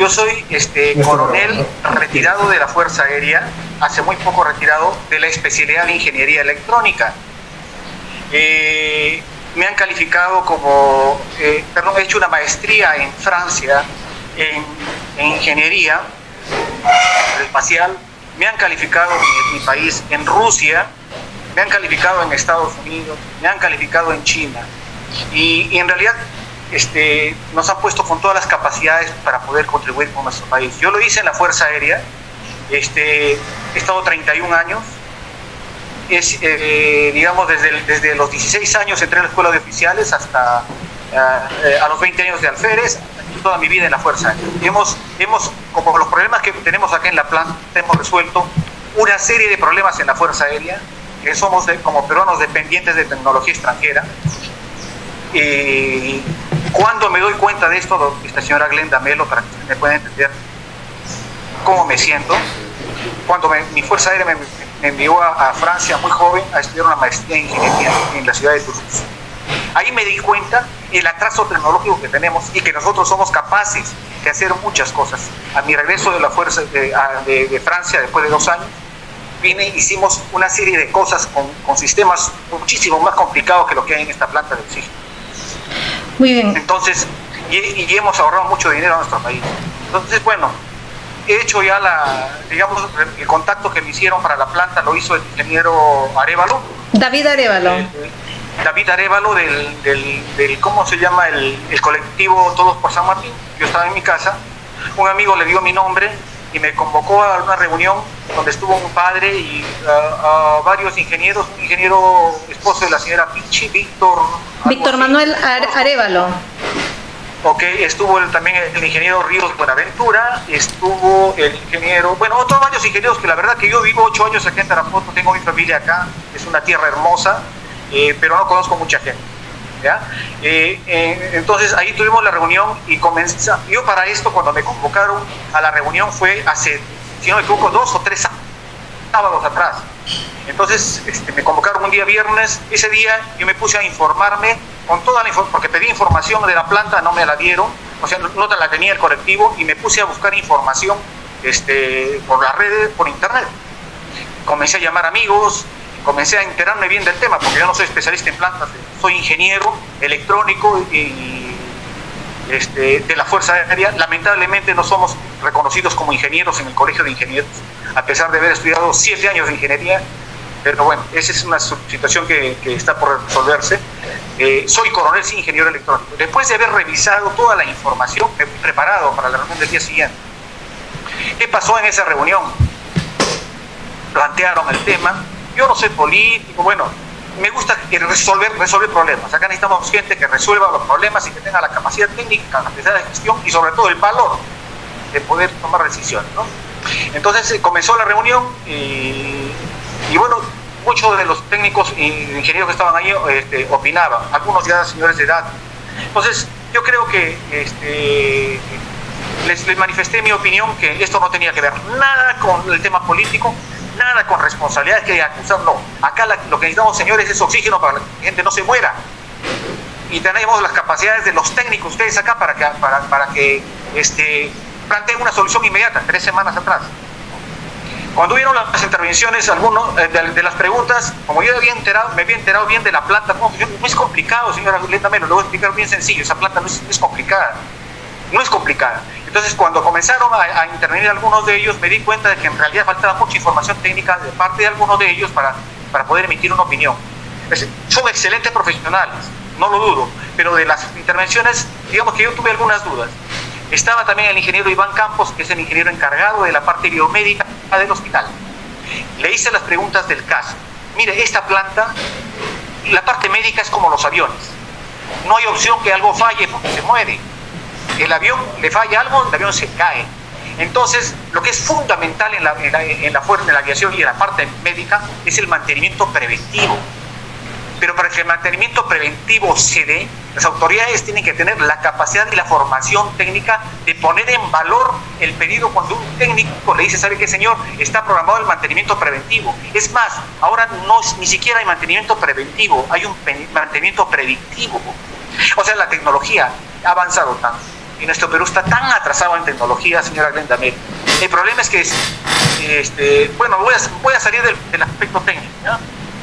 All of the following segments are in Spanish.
Yo soy este, coronel retirado de la Fuerza Aérea, hace muy poco retirado de la especialidad de Ingeniería Electrónica. Eh, me han calificado como, eh, perdón, he hecho una maestría en Francia en, Ingeniería Espacial, me han calificado en mi país, en Rusia, me han calificado en Estados Unidos, me han calificado en China. Y, en realidad este, nos han puesto con todas las capacidades para poder contribuir con nuestro país. Yo lo hice en la Fuerza Aérea, este, he estado 31 años, es, eh, digamos, desde, desde los 16 años entré a la escuela de oficiales hasta eh, a los 20 años de alférez, toda mi vida en la Fuerza Aérea. Hemos, hemos, como los problemas que tenemos acá en la planta, hemos resuelto una serie de problemas en la Fuerza Aérea, que somos como peruanos dependientes de tecnología extranjera. Cuando me doy cuenta de esto, esta señora Glenda Melo, para que me pueda entender cómo me siento, cuando mi Fuerza Aérea me, envió a, Francia muy joven a estudiar una maestría en ingeniería en la ciudad de Toulouse. Ahí me di cuenta el atraso tecnológico que tenemos y que nosotros somos capaces de hacer muchas cosas. A mi regreso de la fuerza de, Francia, después de dos años, vine, hicimos una serie de cosas con, con, sistemas muchísimo más complicados que lo que hay en esta planta de oxígeno. Muy bien. Entonces, y, y hemos ahorrado mucho dinero a nuestro país. Entonces, bueno, he hecho ya la, digamos, el contacto que me hicieron para la planta lo hizo el ingeniero Arevalo. David Arevalo. Eh, David Arevalo del, del, ¿cómo se llama? El, colectivo Todos por San Martín. Yo estaba en mi casa, un amigo le dio mi nombre y me convocó a una reunión donde estuvo un padre y varios ingenieros, un ingeniero esposo de la señora Pichi, Víctor. Víctor Manuel Arevalo. Ok, estuvo también el ingeniero Ríos Buenaventura, estuvo el ingeniero, bueno, otros varios ingenieros que la verdad que yo vivo ocho años aquí en Tarapoto, tengo mi familia acá, es una tierra hermosa, eh, pero no conozco mucha gente. Eh, eh, entonces ahí tuvimos la reunión y comenzó, yo para esto cuando me convocaron a la reunión fue hace, si no me equivoco, dos o tres sábados atrás. Entonces este, me convocaron un día viernes, ese día yo me puse a informarme con toda la información, porque pedí información de la planta, no me la dieron, o sea, no, la tenía el colectivo y me puse a buscar información este, por las redes, por internet. Comencé a llamar amigos, comencé a enterarme bien del tema, porque yo no soy especialista en plantas, soy ingeniero electrónico y este, de la Fuerza Aérea. Lamentablemente no somos reconocidos como ingenieros en el Colegio de Ingenieros, a pesar de haber estudiado siete años de ingeniería pero bueno, esa es una situación que, está por resolverse. Eh, soy coronel sin ingeniero electrónico. Después de haber revisado toda la información, me he preparado para la reunión del día siguiente. ¿Qué pasó en esa reunión? Plantearon el tema. Yo no soy político, bueno, me gusta resolver, resolver problemas. Acá necesitamos gente que resuelva los problemas y que tenga la capacidad técnica, la capacidad de gestión y sobre todo el valor de poder tomar decisiones. ¿no? Entonces eh, comenzó la reunión y bueno, muchos de los técnicos e ingenieros que estaban ahí este, opinaban, algunos ya señores de edad. Entonces, yo creo que este, les, manifesté mi opinión que esto no tenía que ver nada con el tema político, nada con responsabilidades que acusar, no. Acá lo que necesitamos, señores, es oxígeno para que la gente no se muera. Y tenemos las capacidades de los técnicos ustedes acá para que, para, para que este, planteen una solución inmediata, tres semanas atrás. Cuando hubieron las intervenciones, algunos eh, de, las preguntas, como yo había enterado, me había enterado bien de la planta, no, es complicado, señora Lenta Melo, lo voy a explicar bien sencillo, esa planta no es, complicada, no es complicada. Entonces, cuando comenzaron a, intervenir algunos de ellos, me di cuenta de que en realidad faltaba mucha información técnica de parte de algunos de ellos para, para poder emitir una opinión. son excelentes profesionales, no lo dudo, pero de las intervenciones, digamos que yo tuve algunas dudas. Estaba también el ingeniero Iván Campos, que es el ingeniero encargado de la parte biomédica del hospital. Le hice las preguntas del caso. Mire, esta planta, la parte médica es como los aviones. No hay opción que algo falle porque se muere. El avión le falla algo, el avión se cae. Entonces, lo que es fundamental en la, en la, la, la aviación y en la parte médica es el mantenimiento preventivo pero para que el mantenimiento preventivo se dé, las autoridades tienen que tener la capacidad y la formación técnica de poner en valor el pedido cuando un técnico le dice, ¿sabe qué, señor? Está programado el mantenimiento preventivo. Es más, ahora no ni siquiera hay mantenimiento preventivo, hay un mantenimiento predictivo. O sea, la tecnología ha avanzado tanto y nuestro Perú está tan atrasado en tecnología, señora Glenda Mel. El problema es que, este, bueno, voy a, voy a salir del, aspecto técnico,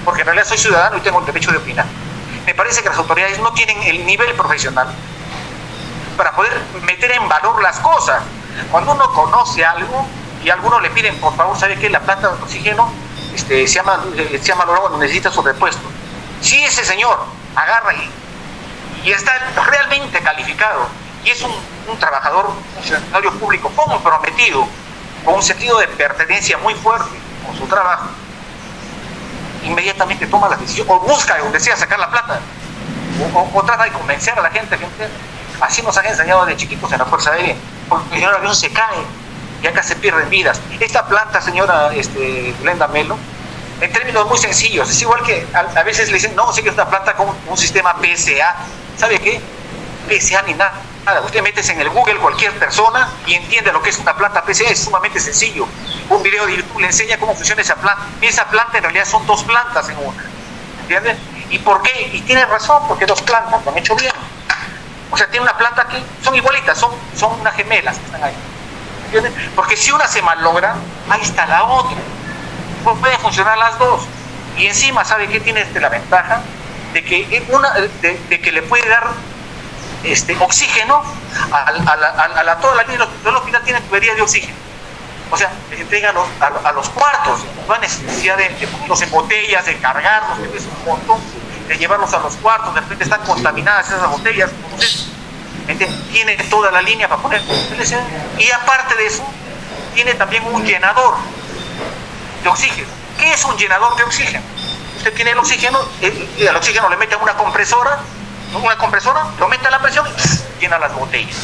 porque en realidad soy ciudadano y tengo el derecho de opinar. Me parece que las autoridades no tienen el nivel profesional para poder meter en valor las cosas. Cuando uno conoce algo y a alguno le piden, por favor, ¿sabe qué? La planta de oxígeno este, se, llama, eh, se llama necesita su repuesto. Si ese señor agarra y, y está realmente calificado y es un, un trabajador, un funcionario público comprometido, con un sentido de pertenencia muy fuerte con su trabajo, inmediatamente toma la decisión o busca donde sea sacar la plata o, trata de convencer a la gente, así nos han enseñado de chiquitos en la Fuerza Aérea, porque el avión se cae y acá se pierden vidas. Esta planta, señora este, Glenda Melo, en términos muy sencillos, es igual que a, veces le dicen, no, sé que es una planta con un sistema PSA. ¿Sabe qué? PSA ni nada. Usted metes en el Google cualquier persona y entiende lo que es una planta PSA, es sumamente sencillo. Un video de YouTube le enseña cómo funciona esa planta. Y esa planta en realidad son dos plantas en una. ¿Entiende? ¿Y por qué? Y tiene razón, porque dos plantas lo han hecho bien. O sea, tiene una planta que son igualitas, son, son unas gemelas que están ahí. Porque si una se malogra, ahí está la otra. Pues pueden funcionar las dos. Y encima, ¿sabe qué tiene este, la ventaja? De que, una, de, que le puede dar este, oxígeno a, la, toda la línea del hospital tiene tubería de oxígeno. O sea, le entrega a los, cuartos, no hay necesidad de, ponerlos en botellas, de cargarlos, de, un montón, de llevarlos a los cuartos, de repente están contaminadas esas botellas. Entonces, tiene toda la línea para poner y aparte de eso tiene también un llenador de oxígeno ¿qué es un llenador de oxígeno? usted tiene el oxígeno y al oxígeno le mete una compresora una compresora lo mete a la presión y llena las botellas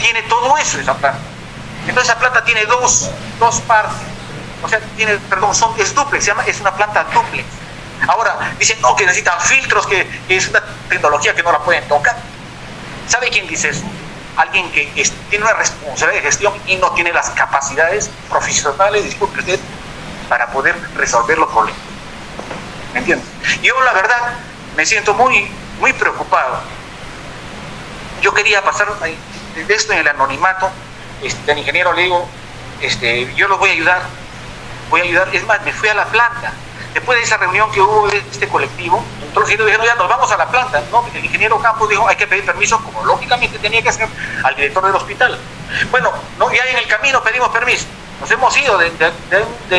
tiene todo eso esa planta entonces esa planta tiene dos, dos partes o sea tiene perdón son, es duplex se llama, es una planta duplex ahora dicen no que necesitan filtros que es una tecnología que no la pueden tocar ¿Sabe quién dice eso? Alguien que tiene una responsabilidad de gestión y no tiene las capacidades profesionales, disculpe usted, para poder resolver los problemas. ¿Me entiende? Yo la verdad me siento muy, muy preocupado. Yo quería pasar de esto en el anonimato, este, al ingeniero le digo, este, yo lo voy a ayudar, voy a ayudar, es más, me fui a la planta, Después de esa reunión que hubo de este colectivo, entonces dijeron, ya nos vamos a la planta. No, el ingeniero Campos dijo, hay que pedir permiso, como lógicamente tenía que hacer al director del hospital. Bueno, no, ya en el camino pedimos permiso. Nos hemos ido de,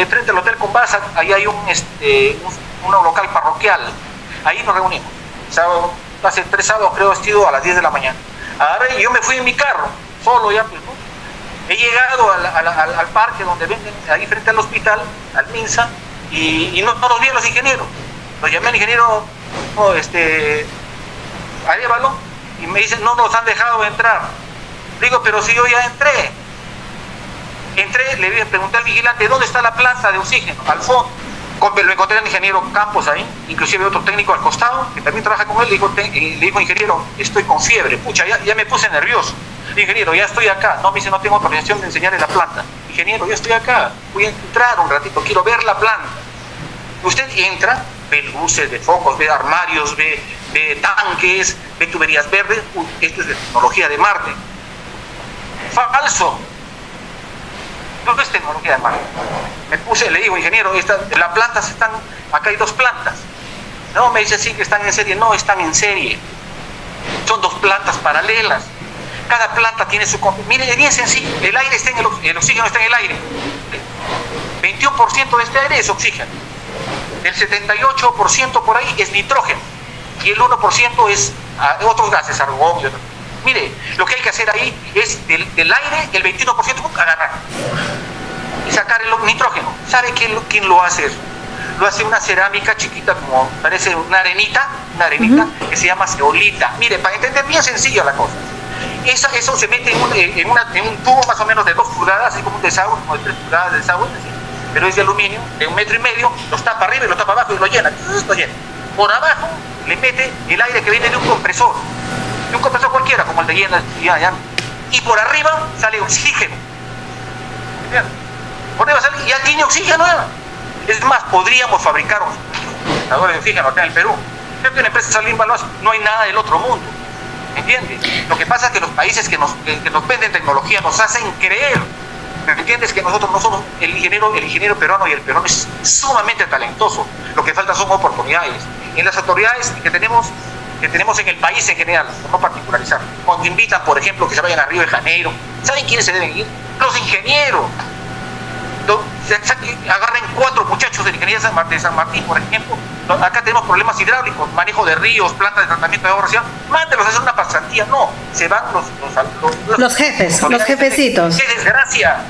frente al hotel con Baza, ahí hay un, este, un, local parroquial. Ahí nos reunimos. Sábado, hace tres sábados creo vestido a las 10 de la mañana. Ahora yo me fui en mi carro, solo ya, pues, He llegado al, parque donde venden, ahí frente al hospital, al MINSA, y, no, no, los vi a los ingenieros. Los llamé al ingeniero oh, este, Arevalo y me dicen, no nos han dejado entrar. Digo, pero si yo ya entré. Entré, le pregunté al vigilante, ¿dónde está la planta de oxígeno? Al fondo. Lo encontré al ingeniero Campos ahí, inclusive otro técnico al costado, que también trabaja con él, le dijo, le dijo ingeniero, estoy con fiebre, pucha, ya, me puse nervioso. Ingeniero, ya estoy acá. No, me dice, no tengo autorización de enseñarle la planta. Ingeniero, ya estoy acá. Voy a entrar un ratito, quiero ver la planta. Usted entra, ve luces, ve focos, ve armarios, ve, tanques, ve tuberías verdes. esto es de tecnología de Marte. Falso. No es tecnología de Marte. Me puse, le digo, ingeniero, esta, las plantas están, acá hay dos plantas. No, me dice, sí, que están en serie. No, están en serie. Son dos plantas paralelas. Cada planta tiene su... Mire, bien sencillo. El aire está en el, el oxígeno está en el aire. 21% de este aire es oxígeno. El 78% por ahí es nitrógeno. Y el 1% es ah, otros gases, argón Mire, lo que hay que hacer ahí es del, aire, el 21% agarrar y sacar el nitrógeno. ¿Sabe quién, quién lo hace eso? Lo hace una cerámica chiquita, como parece una arenita, una arenita que se llama ceolita. Mire, para entender bien sencillo la cosa eso se mete en un, en, un, tubo más o menos de 2 pulgadas, así como un desagüe, como de 3 pulgadas de desagüe, pero es de aluminio, de un metro y medio, lo tapa arriba y lo tapa abajo y lo llena, lo llena. Por abajo le mete el aire que viene de un compresor, un compresor cualquiera, como el de ya, ya. y por arriba sale oxígeno. Por arriba sale, ya tiene oxígeno. Es más, podríamos fabricar un de oxígeno acá en el Perú. Creo que una empresa Salimba no hay nada del otro mundo entiendes? Lo que pasa es que los países que nos, que nos venden tecnología nos hacen creer ¿Me entiendes? Que nosotros no somos el ingeniero, el ingeniero peruano y el peruano es sumamente talentoso. Lo que falta son oportunidades. En las autoridades que tenemos, que tenemos en el país en general, no particularizar, cuando invitan, por ejemplo, que se vayan a Río de Janeiro, ¿saben quiénes se deben ir? Los ingenieros. Agarren cuatro muchachos de la ingeniería de San Martín, por ejemplo, acá tenemos problemas hidráulicos, manejo de ríos, plantas de tratamiento de agua residual, mándelos a hacer una pasantía, no, se van los, los, los, jefes, los jefecitos. Qué desgracia,